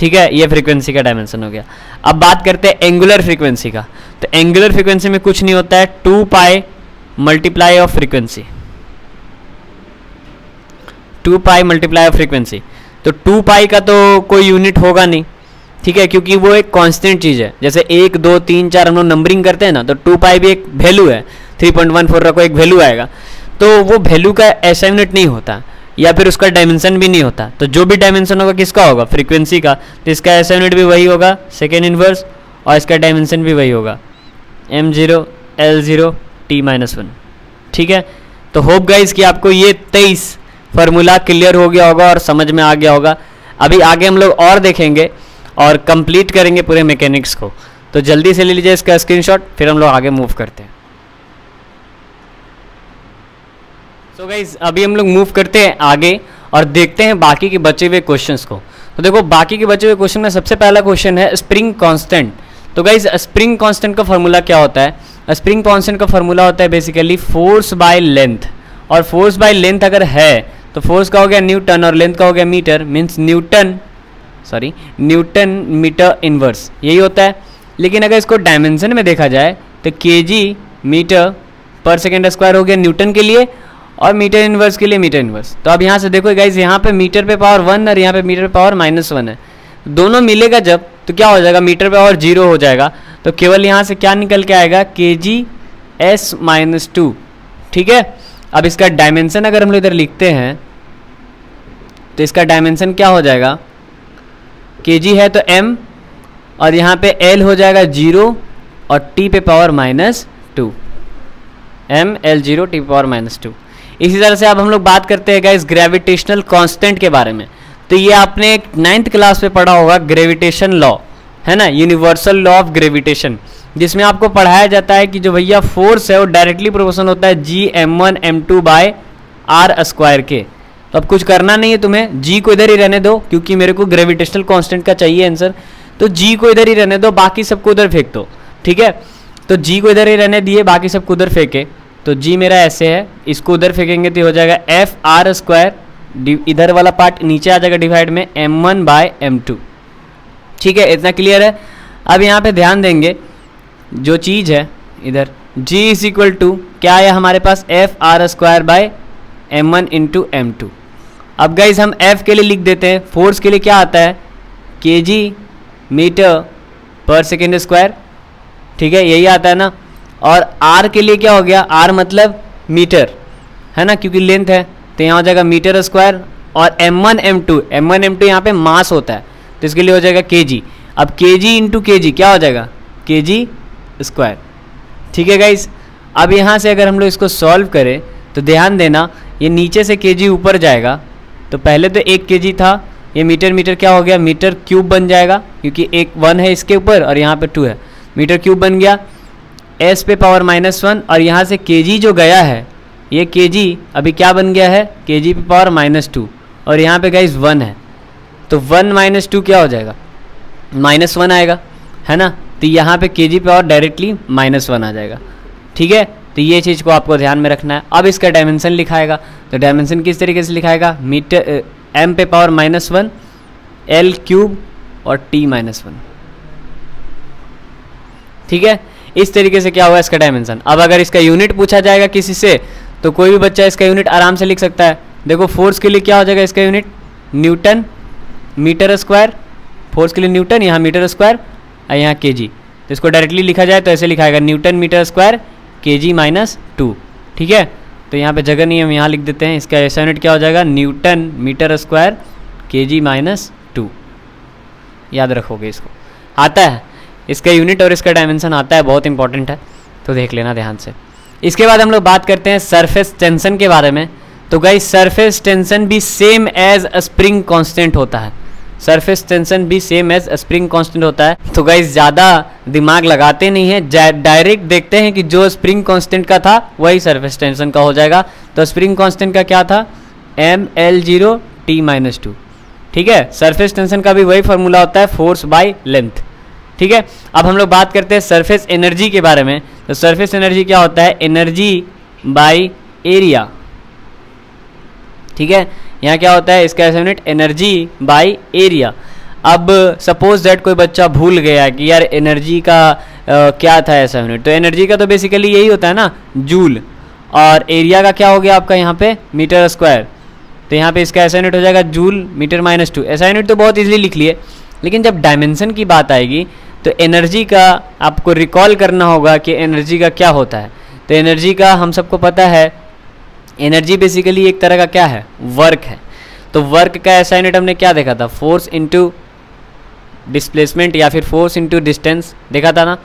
ठीक है? ये फ्रीक्वेंसी का डायमेंशन हो गया. अब बात करते हैं एंगुलर फ्रीक्वेंसी का. तो एंगुलर फ्रीक्वेंसी में कुछ नहीं होता है two pi multiply of frequency two pi multiply of frequency तो टू पाई का तो कोई यूनिट होगा नहीं, ठीक है? क्योंकि वो एक कांस्टेंट चीज़ है। जैसे एक, दो, तीन, चार हम लोग नंबरिंग करते हैं ना तो टू पाई भी एक वैल्यू है। थ्री पॉइंट वन फोर कोई एक वैल्यू आएगा। तो वो वैल्यू का ऐसा यूनिट नहीं होता, या फिर उसका डायमेंशन भी नहीं होता। तो जो भी डायमेंशन होगा, किसका होगा? फ्रीक्वेंसी का। तो इसका ऐसा यूनिट भी वही होगा सेकेंड इनवर्स और इसका डायमेंशन भी वही होगा। M zero L zero T minus one ठीक है? तो होप गाइज़ कि आपको ये तेईस फार्मूला क्लियर हो गया होगा और समझ में आ गया होगा। अभी आगे हम लोग और देखेंगे और कंप्लीट करेंगे पूरे मैकेनिक्स को। तो जल्दी से ले लीजिए इसका स्क्रीनशॉट फिर हम लोग आगे मूव करते हैं। सो so गाइज़ अभी हम लोग मूव करते हैं आगे और देखते हैं बाकी के बचे हुए क्वेश्चंस को। तो देखो, बाकी के बचे हुए क्वेश्चन में सबसे पहला क्वेश्चन है स्प्रिंग कांस्टेंट तो गाइज़ स्प्रिंग कांस्टेंट का फॉर्मूला क्या होता है? स्प्रिंग कॉन्सेंट का फॉर्मूला होता है बेसिकली फोर्स बाय लेंथ और फोर्स बाय लेंथ अगर है तो फोर्स का हो गया न्यूटन और लेंथ का हो गया metre means newton sorry newton metre inverse यही होता है लेकिन अगर इसको डायमेंशन में देखा जाए तो के मीटर पर सेकेंड स्क्वायर हो गया न्यूटन के लिए और मीटर इनवर्स के लिए मीटर इनवर्स तो अब यहाँ से देखो गाइज़ यहाँ पे मीटर पे पावर वन और यहाँ पे मीटर पे पावर माइनस वन है दोनों मिलेगा जब तो क्या हो जाएगा? मीटर पे पावर ज़ीरो हो जाएगा। तो केवल यहाँ से क्या निकल के आएगा? के जी एस माइनस टू ठीक है? अब इसका डायमेंशन अगर हम लोग इधर लिखते हैं तो इसका डायमेंशन क्या हो जाएगा? के जी है तो एम और यहाँ पे एल हो जाएगा ज़ीरो, और टी पे power minus two M L zero T power minus two इसी तरह से अब हम लोग बात करते हैं इस ग्रेविटेशनल कांस्टेंट के बारे में। तो ये आपने नाइन्थ क्लास में पढ़ा होगा ग्रेविटेशन लॉ है ना? यूनिवर्सल लॉ ऑफ़ ग्रेविटेशन जिसमें आपको पढ़ाया जाता है कि जो भैया फोर्स है वो डायरेक्टली प्रोपोर्शन होता है G M one M two by R square के। तो अब कुछ करना नहीं है तुम्हें जी को इधर ही रहने दो, क्योंकि मेरे को ग्रेविटेशनल कांस्टेंट का चाहिए आंसर तो जी को इधर ही रहने दो, बाकी सबको उधर फेंक दो, ठीक है? तो जी को इधर ही रहने दिए, बाकी सबको उधर फेंके। तो जी मेरा ऐसे है, इसको उधर फेंकेंगे तो हो जाएगा एफ़ आर स्क्वायर इधर वाला पार्ट नीचे आ जाएगा डिवाइड में M one by M two ठीक है, इतना क्लियर है? अब यहाँ पे ध्यान देंगे, जो चीज़ है, इधर, g इज़ इक्वल टू क्या है हमारे पास? F R square by M one into M two अब गाइज़ हम f के लिए लिख देते हैं फोर्स के लिए क्या आता है? K G metre per second square ठीक है, यही आता है ना? और r के लिए क्या हो गया? R मतलब मीटर है ना? क्योंकि लेंथ है। तो यहाँ हो जाएगा मीटर स्क्वायर और M one M two M one M two यहाँ पर मास होता है तो इसके लिए हो जाएगा के जी अब के जी इंटू के जी क्या हो जाएगा? के जी स्क्वायर ठीक है गाइज़ अब यहाँ से अगर हम लोग इसको सॉल्व करें तो ध्यान देना, ये नीचे से के जी ऊपर जाएगा तो पहले तो एक के जी था, ये मीटर मीटर क्या हो गया? मीटर क्यूब बन जाएगा, क्योंकि एक वन है इसके ऊपर और यहाँ पे टू है। मीटर क्यूब बन गया एस पे पावर माइनस वन और यहाँ से के जी जो गया है ये के जी अभी क्या बन गया है? के जी पे पावर माइनस टू और यहाँ पे गाइज़ वन है। तो वन माइनस टू क्या हो जाएगा? माइनस वन आएगा, है ना? तो यहाँ पे K G power directly minus one आ जाएगा। ठीक है? तो ये चीज़ को आपको ध्यान में रखना है। अब इसका डायमेंशन लिखाएगा। तो डायमेंशन किस तरीके से लिखाएगा? मीटर एम पे power minus one L cube और टी माइनस वन ठीक है? इस तरीके से क्या हुआ इसका डायमेंशन अब अगर इसका यूनिट पूछा जाएगा किसी से तो कोई भी बच्चा इसका यूनिट आराम से लिख सकता है। देखो फोर्स के लिए क्या हो जाएगा इसका unit newton metre square force के लिए न्यूटन यहाँ मीटर स्क्वायर और यहाँ के जी तो इसको डायरेक्टली लिखा जाए तो ऐसे लिखा लिखाएगा न्यूटन मीटर स्क्वायर के जी माइनस टू ठीक है? तो यहाँ पे जगह नहीं हम यहाँ लिख देते हैं। इसका ऐसा यूनिट क्या हो जाएगा? न्यूटन मीटर स्क्वायर के जी माइनस टू याद रखोगे इसको। आता है। इसका यूनिट और इसका डायमेंशन आता है, बहुत इंपॉर्टेंट है। तो देख लेना ध्यान से। इसके बाद हम लोग बात करते हैं सरफेस टेंशन के बारे में। तो गाइस सरफेस टेंशन भी सेम एज स्प्रिंग कांस्टेंट होता है। सरफेस टेंशन भी सेम एज स्प्रिंग कांस्टेंट होता है। तो गाइस ज़्यादा दिमाग लगाते नहीं है। डायरेक्ट देखते हैं कि जो स्प्रिंग कांस्टेंट का था, वही सरफेस टेंशन का हो जाएगा। तो स्प्रिंग कांस्टेंट का क्या था? M L zero T minus two ठीक है? सरफेस टेंशन का भी वही फॉर्मूला होता है फोर्स बाय लेंथ ठीक है? अब हम लोग बात करते हैं सरफेस एनर्जी के बारे में। तो सरफेस एनर्जी क्या होता है? एनर्जी बाय एरिया ठीक है? यहाँ क्या होता है? इसका यूनिट एनर्जी बाय एरिया अब सपोज़ दैट कोई बच्चा भूल गया कि यार एनर्जी का आ, क्या था ऐसा यूनिट तो एनर्जी का तो बेसिकली यही होता है ना जूल और एरिया का क्या हो गया आपका यहाँ पे? मीटर स्क्वायर तो यहाँ पे इसका ऐसा यूनिट हो जाएगा जूल मीटर माइनस टू ऐसा यूनिट तो बहुत ईजिली लिख लिए. लेकिन जब डायमेंशन की बात आएगी तो एनर्जी का आपको रिकॉल करना होगा कि एनर्जी का क्या होता है। तो एनर्जी का हम सबको पता है एनर्जी बेसिकली एक तरह का क्या है? वर्क है। तो वर्क का ऐसा यूनिट हमने क्या देखा था? फोर्स इंटू डिस्प्लेसमेंट या फिर फोर्स इंटू डिस्टेंस देखा था ना?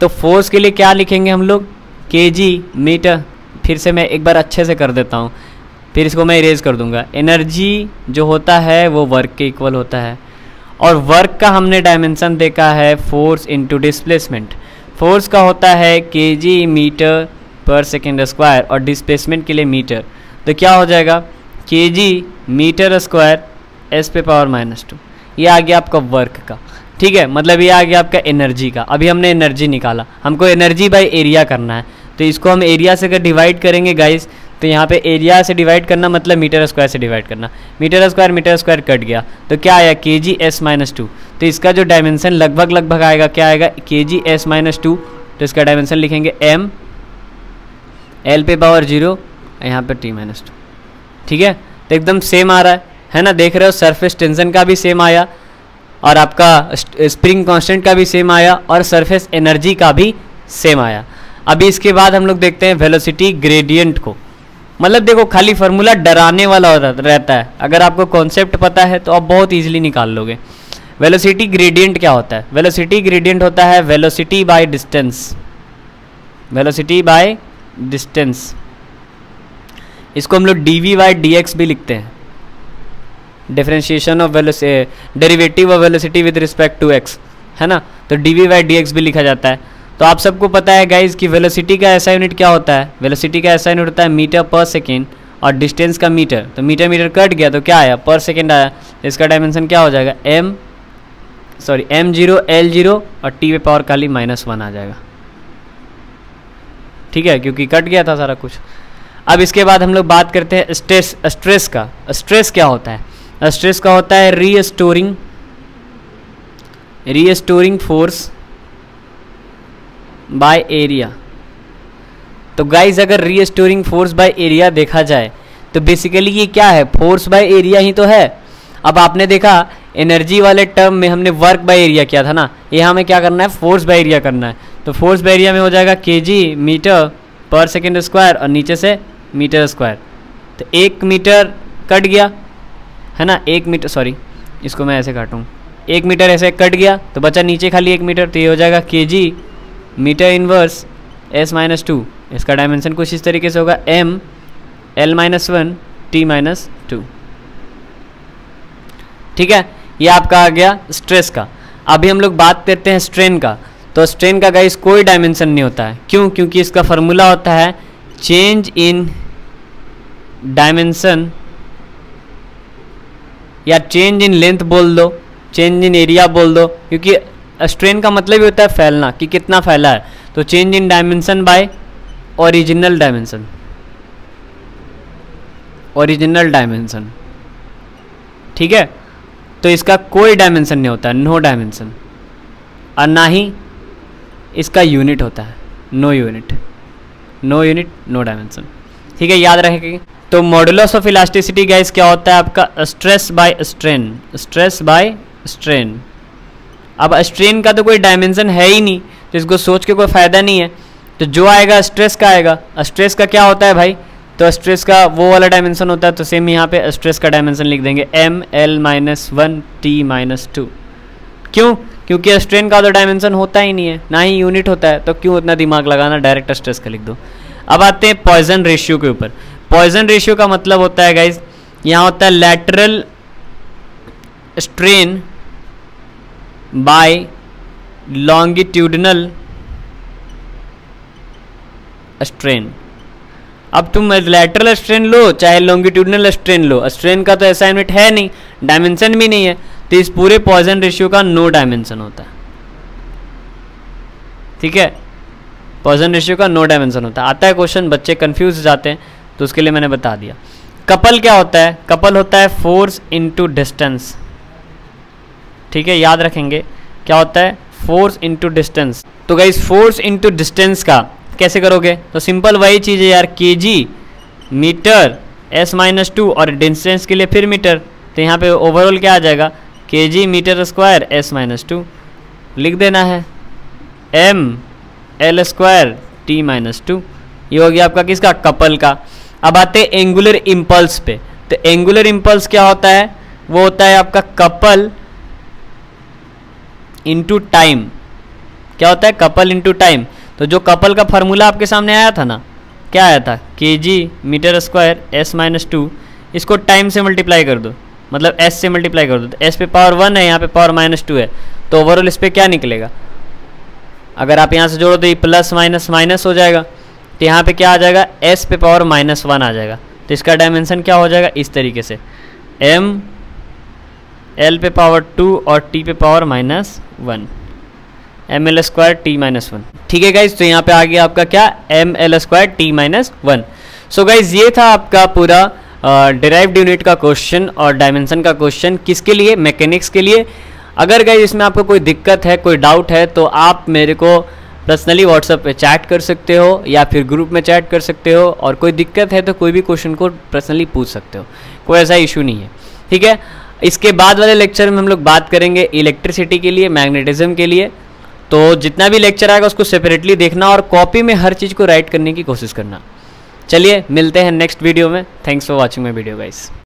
तो फोर्स के लिए क्या लिखेंगे हम लोग? के जी मीटर फिर से मैं एक बार अच्छे से कर देता हूँ। फिर इसको मैं इरेज कर दूँगा। एनर्जी जो होता है, वो वर्क के इक्वल होता है। और वर्क का हमने डायमेंशन देखा है फोर्स इनटू डिस्प्लेसमेंट फोर्स का होता है के जी मीटर पर सेकेंड स्क्वायर और डिस्प्लेसमेंट के लिए मीटर तो क्या हो जाएगा? K G metre square S पे पावर माइनस टू ये आ गया आपका वर्क का. ठीक है? मतलब ये आ गया आपका एनर्जी का. अभी हमने एनर्जी निकाला. हमको एनर्जी बाय एरिया करना है. तो इसको हम एरिया से अगर डिवाइड करेंगे गाइस तो यहाँ पे एरिया से डिवाइड करना मतलब मीटर स्क्वायर से डिवाइड करना। Metre square metre square cut गया। तो क्या आया? के जी एस माइनस टू तो इसका जो डायमेंशन लगभग लगभग आएगा, क्या आएगा? के जी एस माइनस टू तो इसका डायमेंशन लिखेंगे एम एल पे पावर ज़ीरो यहाँ पे टी माइनस टू ठीक है? तो एकदम सेम आ रहा है। है ना? देख रहे हो? सरफेस टेंशन का भी सेम आया और आपका स्प्रिंग कांस्टेंट का भी सेम आया और सरफेस एनर्जी का भी सेम आया। अभी इसके बाद हम लोग देखते हैं वेलोसिटी ग्रेडियंट को। मतलब देखो, खाली फार्मूला डराने वाला रहता है। अगर आपको कॉन्सेप्ट पता है तो आप बहुत ईजिली निकाल लोगे। वेलोसिटी ग्रेडियंट क्या होता है? वेलोसिटी ग्रेडियंट होता है velocity by distance velocity by distance इसको हम लोग D V by D X भी लिखते हैं। Differentiation of derivative of velocity with respect to X है ना? तो D V by D X भी लिखा जाता है। तो आप सबको पता है गाइज़ कि वेलोसिटी का ऐसा यूनिट क्या होता है? वेलोसिटी का ऐसा यूनिट होता है मीटर पर सेकेंड और डिस्टेंस का मीटर तो मीटर मीटर कट गया तो क्या आया? पर सेकेंड आया। इसका डायमेंशन क्या हो जाएगा? M sorry M zero L zero और टी वे पावर खाली माइनस वन आ जाएगा। ठीक है? क्योंकि कट गया था सारा कुछ। अब इसके बाद हम लोग बात करते हैं स्ट्रेस स्ट्रेस का। स्ट्रेस क्या होता है? स्ट्रेस का होता है restoring restoring force by area तो गाइज़ अगर रीस्टोरिंग फोर्स बाय एरिया देखा जाए तो बेसिकली ये क्या है? फोर्स बाय एरिया ही तो है। अब आपने देखा एनर्जी वाले टर्म में हमने वर्क बाय एरिया किया था ना? यहाँ हमें क्या करना है? फोर्स बाय एरिया करना है। तो फोर्स बाय एरिया में हो जाएगा के मीटर पर सेकेंड स्क्वायर और नीचे से मीटर स्क्वायर तो एक मीटर कट गया, है ना? एक मीटर सॉरी इसको मैं ऐसे काटूँ। एक मीटर ऐसे कट गया तो बचा नीचे खाली एक मीटर तो ये हो जाएगा K G metre inverse S minus two, इसका डायमेंशन कुछ इस तरीके से होगा M, L minus one, T minus two. ठीक है? ये आपका आ गया स्ट्रेस का। अभी हम लोग बात करते हैं स्ट्रेन का। तो स्ट्रेन का गाइस कोई डायमेंशन नहीं होता है। क्यों? क्योंकि इसका फॉर्मूला होता है चेंज इन डायमेंशन या चेंज इन लेंथ बोल दो चेंज इन एरिया बोल दो, क्योंकि स्ट्रेन का मतलब ही होता है फैलना कि कितना फैला है। तो change in dimension by original dimension original dimension ठीक है? तो इसका कोई डायमेंशन नहीं होता नो डायमेंशन और ना ही इसका यूनिट होता है no unit no unit no dimension ठीक है, याद रखेंगे तो मॉडुलस ऑफ़ इलास्टिसिटी गैस क्या होता है आपका? Stress by strain stress by strain अब स्ट्रेन का तो कोई डायमेंशन है ही नहीं तो इसको सोच के कोई फ़ायदा नहीं है। तो जो आएगा स्ट्रेस का आएगा। स्ट्रेस का क्या होता है भाई? तो स्ट्रेस का वो वाला डायमेंशन होता है तो सेम यहाँ पे स्ट्रेस का डायमेंशन लिख देंगे। M L minus one T minus two क्यों? क्योंकि स्ट्रेन का तो डायमेंशन होता ही नहीं है, ना ही यूनिट होता है। तो क्यों उतना दिमाग लगाना? डायरेक्ट स्ट्रेस का लिख दो। अब आते हैं पॉइजन रेशियो के ऊपर। पॉइजन रेशियो का मतलब होता है गाइज़ यहाँ होता है lateral strain by longitudinal strain अब तुम लेटरल स्ट्रेन लो, चाहे लॉन्गिट्यूडनल स्ट्रेन लो। स्ट्रेन का तो असाइनमेंट है नहीं डायमेंशन भी नहीं है। तो इस पूरे पॉइजन रेशियो का नो डायमेंशन होता है। ठीक है? पॉइजन रेशियो का नो डायमेंशन होता है। आता है क्वेश्चन बच्चे कंफ्यूज जाते हैं तो उसके लिए मैंने बता दिया। कपल क्या होता है? कपल होता है फोर्स इनटू डिस्टेंस ठीक है, याद रखेंगे। क्या होता है? फोर्स इंटू डिस्टेंस तो गाइस फोर्स इंटू डिस्टेंस का कैसे करोगे? तो सिंपल वही चीज़ है यार K G metre S minus two और डिस्टेंस के लिए फिर मीटर तो यहाँ पे ओवरऑल क्या आ जाएगा? K G metre square S minus two लिख देना है। M L square T minus two ये हो गया आपका किसका? कपल का। अब आते हैं एंगुलर इम्पल्स पे। तो एंगुलर इम्पल्स क्या होता है? वो होता है आपका कपल इनटू टाइम क्या होता है? कपल इंटू टाइम तो जो कपल का फार्मूला आपके सामने आया था ना, क्या आया था? K G metre square S minus two इसको टाइम से मल्टीप्लाई कर दो। मतलब एस से मल्टीप्लाई कर दो। तो एस पे पावर वन है, यहाँ पे पावर माइनस टू है। तो ओवरऑल इस पर क्या निकलेगा? अगर आप यहाँ से जोड़ो तो ये प्लस माइनस माइनस हो जाएगा। तो यहाँ पे क्या आ जाएगा? एस पे पावर माइनस वन आ जाएगा। तो इसका डायमेंशन क्या हो जाएगा? इस तरीके से। एम एल पे पावर टू और टी पे power minus one M L square T minus one ठीक है गाइज़ तो यहाँ पे आ गया आपका क्या? M L square T minus one so guys ये था आपका पूरा डिराइव्ड यूनिट का क्वेश्चन और डायमेंशन का क्वेश्चन किसके लिए? मैकेनिक्स के लिए. अगर गाइज़ इसमें आपको कोई दिक्कत है, कोई डाउट है तो आप मेरे को पर्सनली व्हाट्सएप पे चैट कर सकते हो या फिर ग्रुप में चैट कर सकते हो और कोई दिक्कत है तो कोई भी क्वेश्चन को पर्सनली पूछ सकते हो। कोई ऐसा इशू नहीं है। ठीक है? इसके बाद वाले लेक्चर में हम लोग बात करेंगे इलेक्ट्रिसिटी के लिए मैग्नेटिज्म के लिए। तो जितना भी लेक्चर आएगा, उसको सेपरेटली देखना और कॉपी में हर चीज़ को राइट करने की कोशिश करना। चलिए, मिलते हैं नेक्स्ट वीडियो में। Thanks for watching my video guys